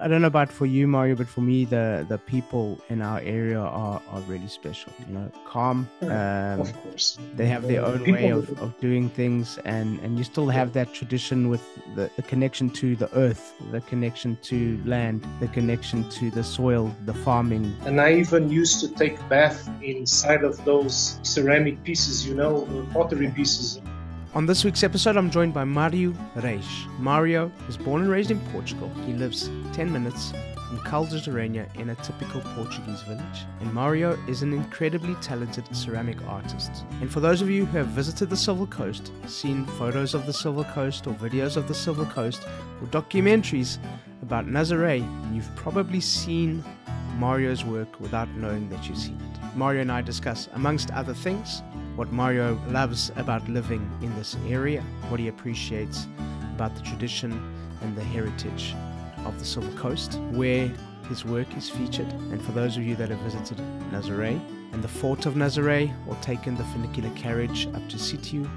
I don't know about for you, Mario, but for me, the the people in our area are, are really special. You know, calm. Um, of course, they have their own people way of, of doing things, and and you still have that tradition with the, the connection to the earth, the connection to land, the connection to the soil, the farming. And I even used to take bath inside of those ceramic pieces, you know, pottery pieces. On this week's episode, I'm joined by Mario Reis. Mario was born and raised in Portugal. He lives 10 minutes from Caldas da Rainha in a typical Portuguese village. And Mario is an incredibly talented ceramic artist. And for those of you who have visited the Silver Coast, seen photos of the Silver Coast or videos of the Silver Coast or documentaries about Nazaré, you've probably seen Mario's work without knowing that you've seen it. Mario and I discuss, amongst other things, what Mario loves about living in this area, what he appreciates about the tradition and the heritage of the Silver Coast, where his work is featured. And for those of you that have visited Nazaré and the fort of Nazaré, or taken the funicular carriage up to Sítio,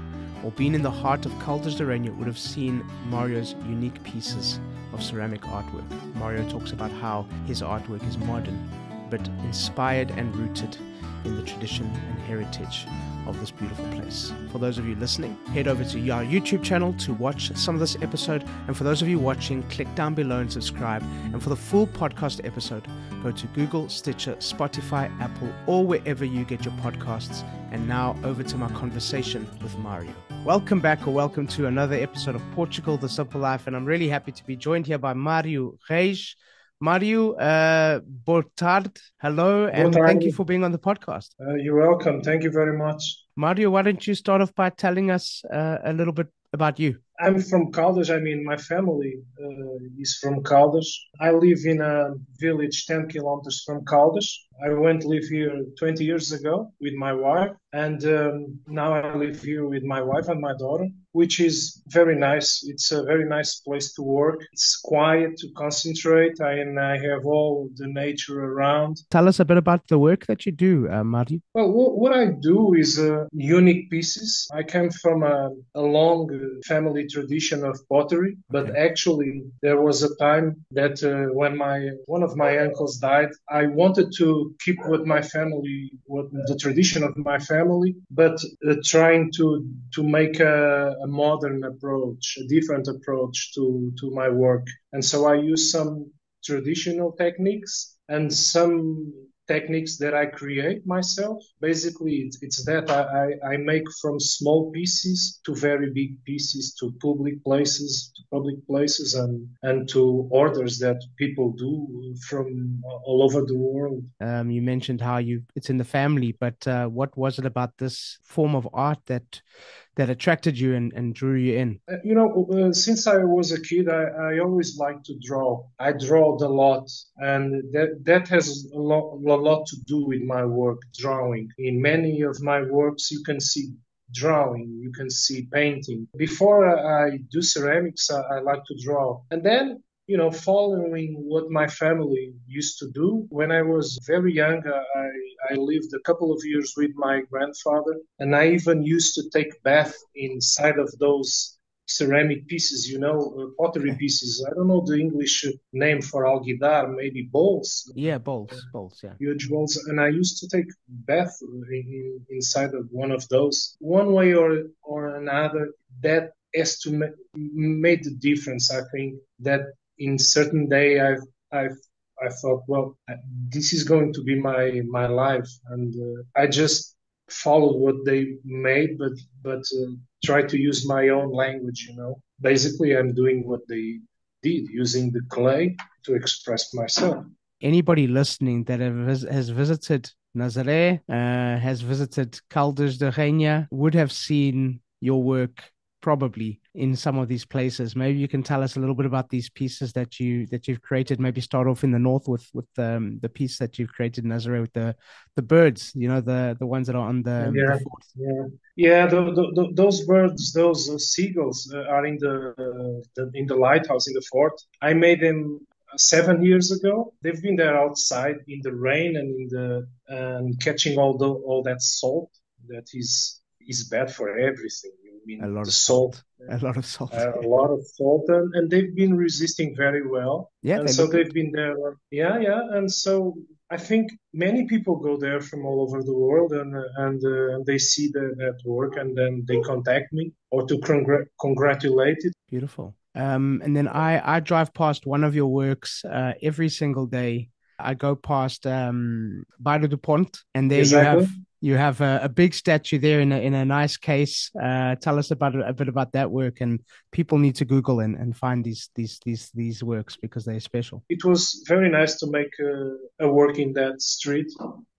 or been in the heart of Caldas da Rainha, would have seen Mario's unique pieces of ceramic artwork. Mario talks about how his artwork is modern, but inspired and rooted in the tradition and heritage of this beautiful place. For those of you listening, head over to our YouTube channel to watch some of this episode. And for those of you watching, click down below and subscribe. And for the full podcast episode, go to Google, Stitcher, Spotify, Apple, or wherever you get your podcasts. And now over to my conversation with Mario. Welcome back, or welcome to another episode of Portugal, the Simple Life. And I'm really happy to be joined here by Mario Reis. Mario, uh, boa tarde. Hello, and thank you for being on the podcast. Uh, you're welcome. Thank you very much. Mario, why don't you start off by telling us uh, a little bit about you? I'm from Caldas. I mean, my family uh, is from Caldas. I live in a village 10 kilometers from Caldas. I went live here 20 years ago with my wife, and um, now I live here with my wife and my daughter, which is very nice. It's a very nice place to work. It's quiet to concentrate, and I have all the nature around. Tell us a bit about the work that you do, uh, Marty. Well, what I do is uh, unique pieces. I came from a, a long family tradition of pottery, but okay. actually there was a time that uh, when my one of my uncles died, I wanted to keep with my family, what the tradition of my family, but uh, trying to to make a, a, modern approach, a different approach to to my work. And so I use some traditional techniques and some techniques that I create myself. Basically, it's, it's that I, I, make from small pieces to very big pieces to public places, to public places, and and to orders that people do from all over the world. Um, you mentioned how you it's in the family, but uh, what was it about this form of art that that attracted you and, and drew you in? Uh, you know, uh, since I was a kid, I, I always liked to draw. I drawed a lot, and that that has a lot, a lot to do with my work, drawing. In many of my works, you can see drawing, you can see painting. Before I do ceramics, I, I like to draw. And then you know, following what my family used to do. When I was very young, I, I lived a couple of years with my grandfather, and I even used to take bath inside of those ceramic pieces, you know, uh, pottery pieces. I don't know the English name for alguidar, maybe bowls. Yeah, bowls, bowls, yeah. Huge bowls. And I used to take bath in, inside of one of those. One way or, or another, that has to ma- made the difference, I think, that in certain day I've, I've I thought, well, this is going to be my my life, and uh, I just followed what they made, but but uh, try to use my own language. You know, basically, I'm doing what they did, using the clay to express myself. Anybody listening that has visited Nazaré, uh, has visited Caldas da Rainha, would have seen your work probably in some of these places. Maybe you can tell us a little bit about these pieces that you that you've created. Maybe start off in the north with with um, the piece that you've created in Nazaré with the the birds. You know the the ones that are on the yeah the yeah yeah the, the, those birds those uh, seagulls uh, are in the, uh, the in the lighthouse in the fort. I made them seven years ago. They've been there outside in the rain and in the and catching all the all that salt that is is bad for everything mean, a lot of salt. salt. A lot of salt. Uh, a lot of salt, and, and they've been resisting very well. Yeah, and they so they've been there. Yeah, yeah, and so I think many people go there from all over the world, and and uh, they see the, that work, and then they contact me or to congr- congratulate it. Beautiful. Um, and then I I drive past one of your works uh, every single day. I go past um, Bairro do Pont, and there Exactly. you have you have a, a big statue there in a in a nice case. Uh, tell us about a bit about that work, and people need to Google and, and find these these these these works because they're special. It was very nice to make a, a work in that street,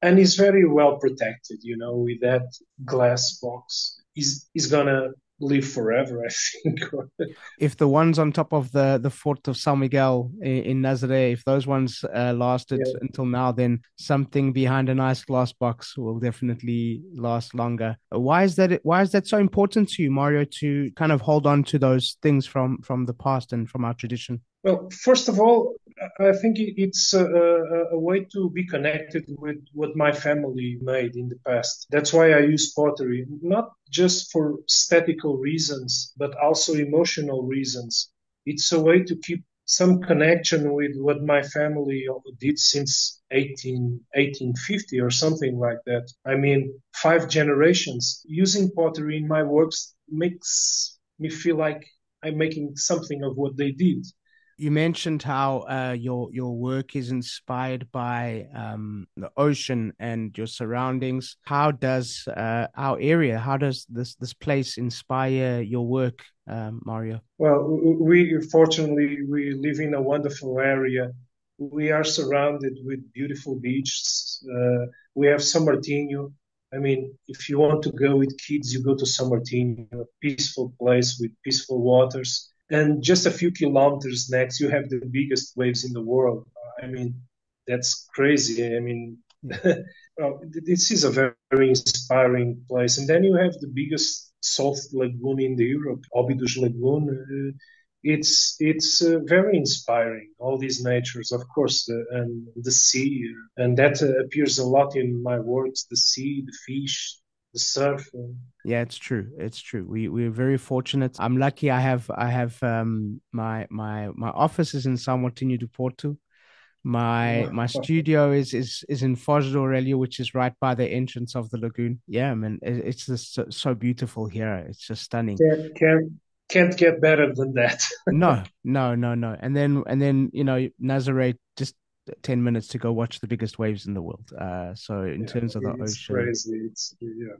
and it's very well protected. You know, with that glass box, is is gonna live forever. I think. if the ones on top of the the fort of San Miguel in, in Nazaré, if those ones uh, lasted Yeah. until now, then something behind a nice glass box will definitely last longer. Why is that? Why is that so important to you, Mario? To kind of hold on to those things from from the past and from our tradition. Well, first of all, I think it's a, a, way to be connected with what my family made in the past. That's why I use pottery, not just for aesthetical reasons, but also emotional reasons. It's a way to keep some connection with what my family did since 18, 1850 or something like that. I mean, five generations. Using pottery in my works makes me feel like I'm making something of what they did. You mentioned how uh, your your work is inspired by um, the ocean and your surroundings. How does uh, our area, how does this this place inspire your work, um, Mario? Well, we fortunately we live in a wonderful area. We are surrounded with beautiful beaches. Uh, we have San Martinho. I mean, if you want to go with kids, you go to San Martinho, a peaceful place with peaceful waters. And just a few kilometers next, you have the biggest waves in the world. I mean, that's crazy. I mean, this is a very, very inspiring place. And then you have the biggest salt lagoon in the Europe, Óbidos Lagoon. Uh, it's it's uh, very inspiring. All these natures, of course, and the sea, and that uh, appears a lot in my works: the sea, the fish, the surf. Yeah, it's true. It's true. We we're very fortunate. I'm lucky. I have I have um my my my office is in San Martinho do Porto. My my studio is is is in Foz do Arelho, which is right by the entrance of the lagoon. Yeah, man, it, it's just so, so beautiful here. It's just stunning. Can't, can't can't get better than that. no, no, no, no. And then and then you know Nazaré just 10 minutes to go watch the biggest waves in the world. Uh, so in Yeah, terms of the ocean, crazy. It's yeah.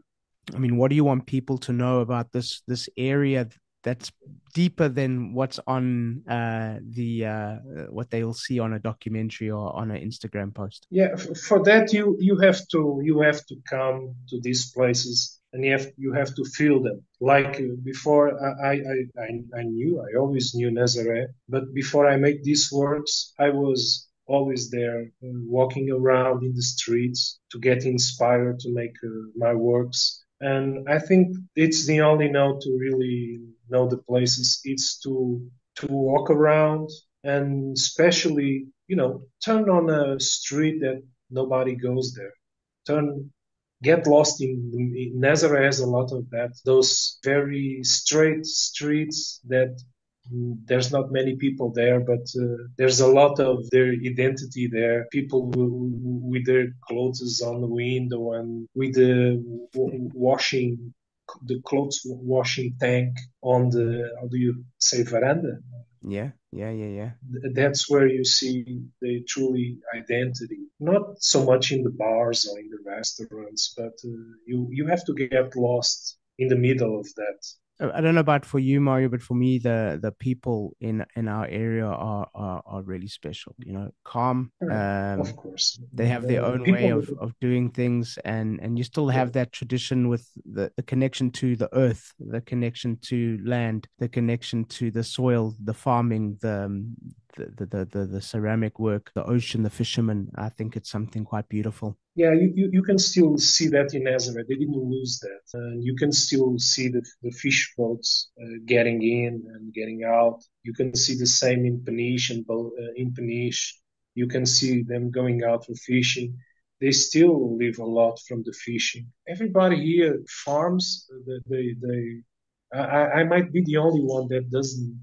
I mean, what do you want people to know about this this area that's deeper than what's on uh, the uh, what they'll see on a documentary or on an Instagram post? Yeah, for that you you have to you have to come to these places and you have you have to feel them. Like uh, before, I I, I I knew I always knew Nazaré, but before I make these works, I was always there, walking around in the streets to get inspired to make uh, my works. And I think it's the only know to really know the places. It's to to walk around and especially you know turn on a street that nobody goes there turn get lost in, in Nazaré has a lot of that those very straight streets that there's not many people there but uh, there's a lot of their identity there people with their clothes on the window and with the washing the clothes washing tank on the how do you say veranda Yeah, yeah, yeah, yeah. that's where you see the truly identity. Not so much in the bars or in the restaurants, but uh, you you have to get lost in the middle of that. I don't know about for you, Mario, but for me, the the people in in our area are are, are really special. You know, calm. Um, of course, they have their own way of, of doing things and and you still have that tradition with the, the connection to the earth the connection to land the connection to the soil the farming the um, the, the the the, ceramic work the ocean the fishermen i think it's something quite beautiful yeah, you, you, you can still see that in Nazaré. They didn't lose that. And you can still see the, the fish boats uh, getting in and getting out. You can see the same in Peniche and uh, in Peniche. You can see them going out for fishing. They still live a lot from the fishing. Everybody here farms. They, they, they I, I might be the only one that doesn't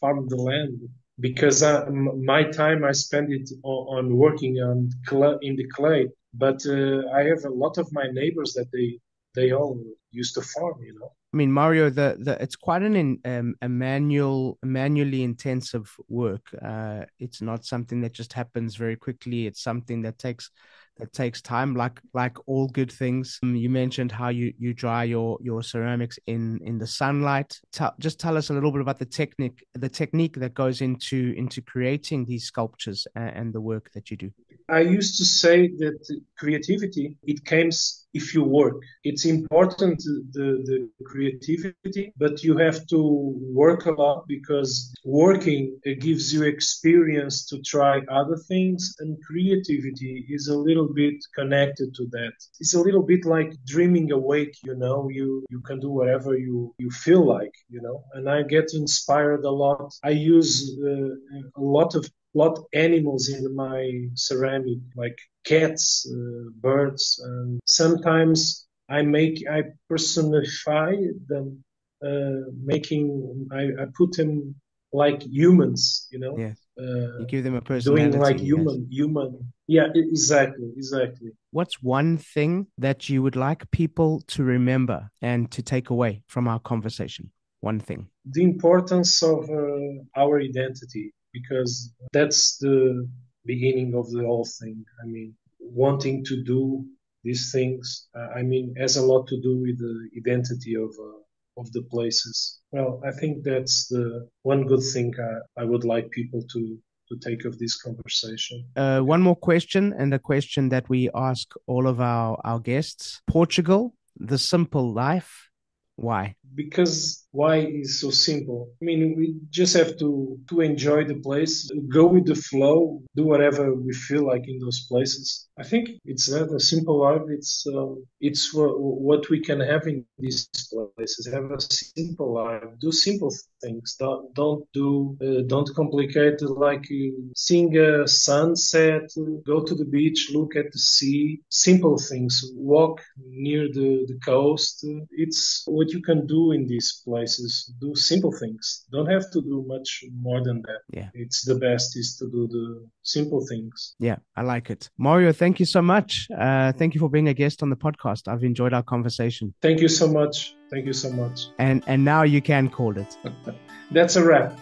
farm the land because I, my time I spend it on, on working on clay, in the clay. But uh, I have a lot of my neighbors that they they all used to farm. You know. I mean, Mario, the, the it's quite an um, a manual, manually intensive work. Uh, it's not something that just happens very quickly. It's something that takes that takes time like like all good things. Um, you mentioned how you you dry your your ceramics in in the sunlight. Tell, just tell us a little bit about the technique the technique that goes into into creating these sculptures and, and the work that you do i used to say that creativity it comes if you work. It's important the, the creativity, but you have to work a lot because working gives you experience to try other things, and creativity is a little bit connected to that. It's a little bit like dreaming awake. You know, you you can do whatever you you feel like. You know, and I get inspired a lot. I use uh, a lot of lot animals in my ceramic, like cats, uh, birds, and sometimes I make I personify them, uh, making I, I put them like humans, you know. Yes. Uh, you give them a personality. Doing like human, yes. human. Yeah, exactly, exactly. What's one thing that you would like people to remember and to take away from our conversation? One thing. The importance of uh, our identity because that's the beginning of the whole thing. I mean, wanting to do these things, uh, I mean, has a lot to do with the identity of uh, of the places. Well, I think that's the one good thing I, I would like people to to take of this conversation. Uh, one more question, and a question that we ask all of our our guests: Portugal, the simple life. Why? Because why is so simple. I mean, we just have to to enjoy the place, go with the flow, do whatever we feel like in those places. I think it's that a simple life. It's uh, it's what we can have in these places. Have a simple life. Do simple things. Don't don't do uh, don't complicate like uh, seeing a sunset. Go to the beach, look at the sea. Simple things. Walk near the the coast. It's what you can do in these places do simple things. Don't have to do much more than that. Yeah. It's the best is to do the simple things. Yeah i like it. Mario thank you so much. Uh, thank you for being a guest on the podcast. I've enjoyed our conversation. Thank you so much. Thank you so much. And and now you can call it. That's a wrap.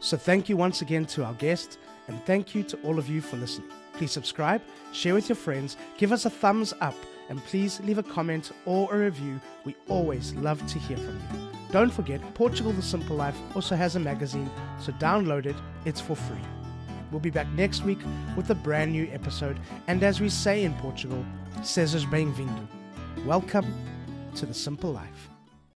So thank you once again to our guest and thank you to all of you for listening please subscribe share with your friends give us a thumbs up and please leave a comment or a review. We always love to hear from you. Don't forget, Portugal the Simple Life also has a magazine, so download it, it's for free. We'll be back next week with a brand new episode, and as we say in Portugal, Sejas bem-vindo. Welcome to the Simple Life.